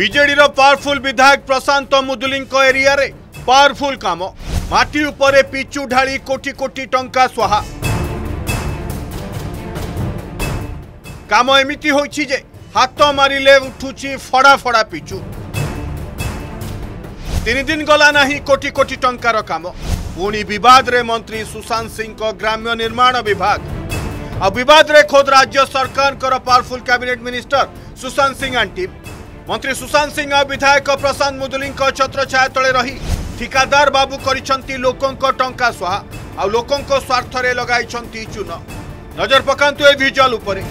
BJD powerful বিধায়ক প্রশান্ত মুদুলি এরিয়ারে powerful কাম মাটি উপরে পিচু ঢালি কোটি কোটি টঙ্কা সহা কাম এমিটি হয়েছি যে হাত মারিলে উঠুছি ফড়া ফড়া পিচু তিন দিন গলা না কোটি কোটি টঙ্কার কাম পুঁ বিবাদে মন্ত্রী সুশান্ত সিং গ্রাম্য নির্মাণ বিভাগ আবাদরে খোদ রাজ্য সরকার powerful cabinet minister Sushant Singh আন্টিম মন্ত্রী সুশান্ত সিং বিধায়ক প্রশান্ত মুদুলি ছত্রছায়া তলে রহি ঠিকাদার বাবু করেছেন লোক টঙ্কা সোহা আোক স্বার্থরে লগাইছেন চূন নজর পকাতু এই ভিজুয়াল উপরে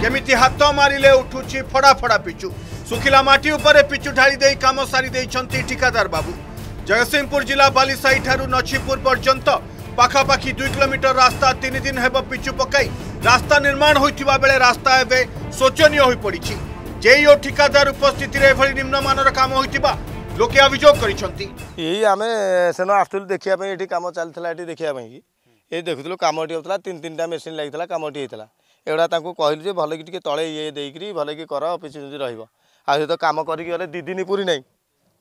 কেমিতি হাত মারিলে উঠুছি ফড়া ফড়া পিচু শুখিলা মাটি উপরে পিচু ঢালি দেই কাম সারি দেইছেন ঠিকাদার বাবু জগৎসিংহপুর জেলা বালিসাই ঠারু নছিপুর পর্যন্ত পাখাপাখি দুই কিলোমিটর রাস্তা তিন দিন হব পিচু পকাই রাস্তা নির্মাণ হয়ে বেড়ে রাস্তা এবে ଶୋଚନୀୟ ହୋଇପଡ଼ିଛି ଜେଇ ଓ ଠିକାଦାର ଉପସ୍ଥିତିରେ ଏଭଳି ନିମ୍ନମାନର କାମ ହୋଇଥିବା ଲୋକେ ଅଭିଯୋଗ କରିଛନ୍ତି ଏଇ ଆମେ ସେନ ଆସୁଥିଲୁ ଦେଖିବା ପାଇଁ ଏଠି କାମ ଚାଲିଥିଲା ଏଠି ଦେଖିବା ପାଇଁ ଏଇ ଦେଖୁଥିଲୁ କାମଟି ହେଉଥିଲା ତିନି ତିନିଟା ମେସିନ୍ ଲାଗିଥିଲା କାମଟି ହେଇଥିଲା ଏଗୁଡ଼ା ତାଙ୍କୁ କହିଲୁ ଯେ ଭଲକି ଟିକେ ତଳେ ଇଏ ଦେଇକିରି ଭଲକି କର ପିଛି ରହିବ ଆଉ ସେ ତ କାମ କରିକି ଗଲେ ଦୁଇ ଦିନ ପୁରୀ ନାହିଁ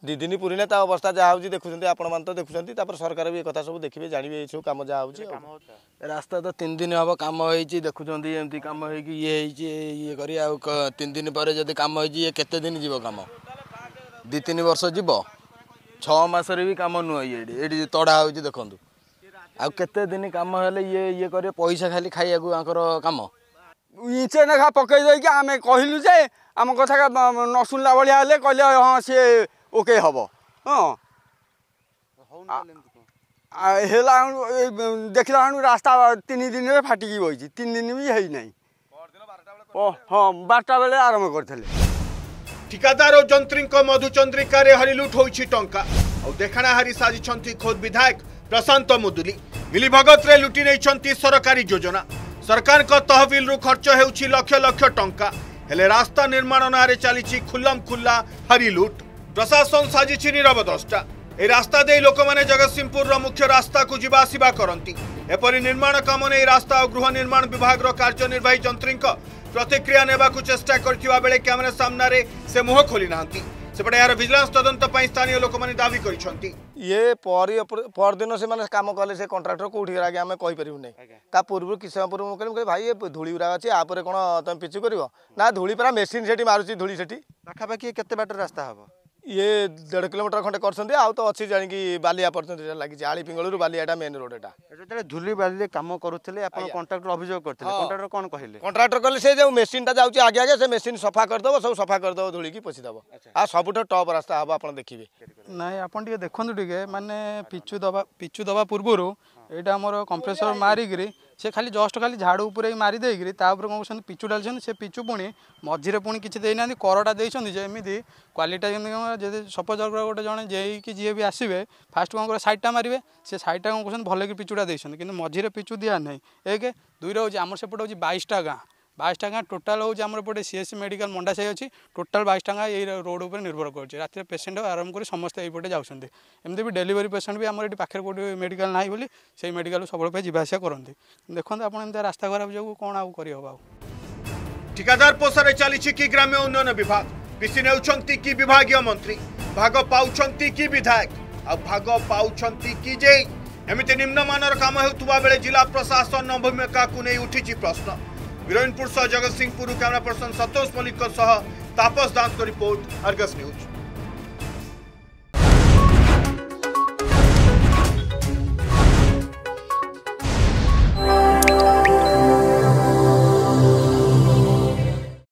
ଦୁଇ ଦିନ ପୁରିଲେ ତା ଅବସ୍ଥା ଯାହା ହେଉଛି ଦେଖୁଛନ୍ତି ଆପଣମାନେ ତ ଦେଖୁଛନ୍ତି ତାପରେ ସରକାର ବି ଏ କଥା ସବୁ ଦେଖିବେ ଜାଣିବେ ଏଇ ସବୁ କାମ ଯାହା ହେଉଛି ରାସ୍ତା ତ ତିନି ଦିନ ହେବ କାମ ହେଇଛି ଦେଖୁଛନ୍ତି ଏମିତି କାମ ହେଇକି ଇଏ ହେଇଛି ଇଏ କରି ଆଉ ତିନି ଦିନ ପରେ ଯଦି କାମ ହେଇଛି ଇଏ କେତେ ଦିନ ଯିବ କାମ ଦୁଇ ତିନି ବର୍ଷ ଯିବ ଛଅ ମାସରେ ବି କାମ ନୁହଁ ଇଏ ଏଠି ଏଠି ତଡ଼ା ହେଉଛି ଦେଖନ୍ତୁ ଆଉ କେତେ ଦିନ କାମ ହେଲେ ଇଏ ଇଏ କରିବେ ପଇସା ଖାଲି ଖାଇବାକୁ ତାଙ୍କର କାମ ଇଞ୍ଚେ ନେଖା ପକେଇ ଦେଇକି ଆମେ କହିଲୁ ଯେ ଆମ କଥା ନ ଶୁଣିଲା ଭଳିଆ ହେଲେ କହିଲେ ହଁ ସିଏ ওকে হব ହଁ ହେଲା আনু রাস্তা ରାସ୍ତା ତିନି ଦିନରେ ଫାଟିକି ବଇଛି ତିନି ଦିନ ବି ହେଇନାହିଁ ହଁ ବାରଟା ବେଳେ ଆରମ୍ଭ କରିଥିଲେ ঠিকাদার ও যন্ত্রী মধুচন্দ্রিকার লুট হয়েছি টঙ্কা দেখা হারি সাজিছন্তি খোদ বিধায়ক প্রশান্ত মুদুলি মিলিভগতরে লুটি নেইছন্তি সরকারি যোজনা সরকার তহবিল রু খরচ হেউছি লক্ষ লক্ষ টঙ্কা হেলে রাস্তা নির্মাণ নাঁরে চালিছি খুল্লম খুল্লা লুট ପ୍ରଶାସନ ସାଜିଛି ନିରବ ଦଶଟା ଏହି ରାସ୍ତା ଦେଇ ଲୋକମାନେ ଜଗତସିଂହପୁରର ମୁଖ୍ୟ ରାସ୍ତାକୁ ଯିବା ଆସିବା କରନ୍ତି ଏପରି ନିର୍ମାଣ କାମ ନେଇ ରାସ୍ତା ଓ ଗୃହ ନିର୍ମାଣ ବିଭାଗର କାର୍ଯ୍ୟନିର୍ବାହୀ ଯନ୍ତ୍ରୀଙ୍କ ପ୍ରତିକ୍ରିୟା ନେବାକୁ ଚେଷ୍ଟା କରିଥିବା ବେଳେ କ୍ୟାମେରା ସାମ୍ନାରେ ସେ ମୁହଁ ଖୋଲି ନାହାନ୍ତି ସେପଟେ ଏହାର ଭିଜିଲାନ୍ସ ତଦନ୍ତ ପାଇଁ ସ୍ଥାନୀୟ ଲୋକମାନେ ଦାବି କରିଛନ୍ତି ଇଏ ପରି ପରଦିନ ସେମାନେ କାମ କଲେ ସେ କଣ୍ଟ୍ରାକ୍ଟର କେଉଁଠି ଆଜ୍ଞା ଆମେ କହିପାରିବୁ ନାହିଁ ତା ପୂର୍ବରୁ କିଛି ସମୟ ପୂର୍ବରୁ ମୁଁ କହିଲି କହିଲି ଭାଇ ଏ ଧୂଳି ଗୁଡ଼ା ଅଛି ଆ ପରେ କ'ଣ ତମେ ପିଚୁ କରିବ ନା ଧୂଳି ପରା ମେସିନ୍ ସେଠି ମାରୁଛି ଧୂଳି ସେଠି ପାଖାପାଖି କେତେ ବାଟ ରାସ୍ତା ହେବ ଇଏ ଦେଢ଼ କିଲୋମିଟର ଖଣ୍ଡେ କରିଛନ୍ତି ଆଉ ତ ଅଛି ଜାଣିକି ବାଲିଆ ପର୍ଯ୍ୟନ୍ତ ଏଇଟା ଲାଗିଛି ଆଳି ପିଙ୍ଗଳରୁ ବାଲିଆଟା ମେନ୍ ରୋଡ଼ ଏଟା ଯେତେବେଳେ ଧୂଲି ବାଲିରେ କାମ କରୁଥିଲେ ଆପଣ କଣ୍ଟ୍ରାକ୍ଟର ଅଭିଯୋଗ କରିଥିଲେ କଣ୍ଟ୍ରାକ୍ଟର କ'ଣ କହିଲେ କଣ୍ଟ୍ରାକ୍ଟର କହିଲେ ସେ ଯେଉଁ ମେସିନ୍ଟା ଯାଉଛି ଆଗେ ଆଗେ ସେ ମେସିନ୍ ସଫା କରିଦେବ ସବୁ ସଫା କରିଦେବ ଧୂଳିକି ପୋଛିଦେବ ଆଉ ସବୁଠାରୁ ଟପ୍ ରାସ୍ତା ହେବ ଆପଣ ଦେଖିବେ ନାଇଁ ଆପଣ ଟିକେ ଦେଖନ୍ତୁ ଟିକେ ମାନେ ପିଚୁ ଦେବା ପିଚୁ ଦେବା ପୂର୍ବରୁ ଏଇଟା ଆମର କମ୍ପ୍ରେସର ମାରିକିରି ସେ ଖାଲି ଜଷ୍ଟ ଖାଲି ଝାଡ଼ୁ ଉପରେ ମାରି ଦେଇକିରି ତା ଉପରେ କ'ଣ କହୁଛନ୍ତି ପିଚୁ ଡାଲିଛନ୍ତି ସେ ପିଚୁ ପୁଣି ମଝିରେ ପୁଣି କିଛି ଦେଇନାହାନ୍ତି କରଟା ଦେଇଛନ୍ତି ଯେ ଏମିତି କ୍ୱାଲିଟିଟା କେମିତି କ'ଣ ଯଦି ସପୋଜ୍ ଗୋଟେ ଜଣେ ଯାଇକି ଯିଏ ବି ଆସିବେ ଫାଷ୍ଟ କ'ଣ କରିବେ ସାଇଡ଼୍ଟା ମାରିବେ ସେ ସାଇଡ଼୍ଟା କ'ଣ କହୁଛନ୍ତି ଭଲକି ପିଚୁଟା ଦେଇଛନ୍ତି କିନ୍ତୁ ମଝିରେ ପିଚୁ ଦିଆ ନାହିଁ ଏକ ଦୁଇରେ ହେଉଛି ଆମର ସେପଟେ ହେଉଛି ବାଇଶଟା ଗାଁ বাইশ টাকা টোটাল হচ্ছে আমার এপটে সিএসসি মেডিকাল মন্ডা সাই অছি টোটাল বাইশ টাকা এই রোড উপরে নির্ভর করছে রাতে পেসেন্ট আরম্ভ করে সমস্ত এইপটে যাচ্ছেন এমনি বি ডেলিভারি পেসেন্ট বি আমার এটি পাখে কোটি মেডিকাল নাই বলে সেই মেডিকাল সবুপায় যা আসা করতে দেখুন আপনার এমনি রাস্তা খারাপ যোগ কোণ আউ করহব আউ ঠিকাদার পোষারে চালিছে কি গ্রাম্য উন্নয়ন বিভাগ পিসি নেউছেন কি বিভাগীয় মন্ত্রী ভাগ পাচ্ছেন কি বিধায়ক আগ পাচ্ছেন কি জেই এমিতি নিম্নমানর কাম হেউথিবা বেলে জেলা প্রশাসন ভূমিকা নেই উঠিছি প্রশ্ন ବିରଇନପୁର ସହ ଜଗତସିଂହପୁରରୁ କ୍ୟାମେରା ପର୍ସନ ସନ୍ତୋଷ ମଲ୍ଲିକଙ୍କ ସହ ତାପସ ଦାସଙ୍କ ରିପୋର୍ଟ ଅର୍ଗସ୍ ନ୍ୟୁଜ୍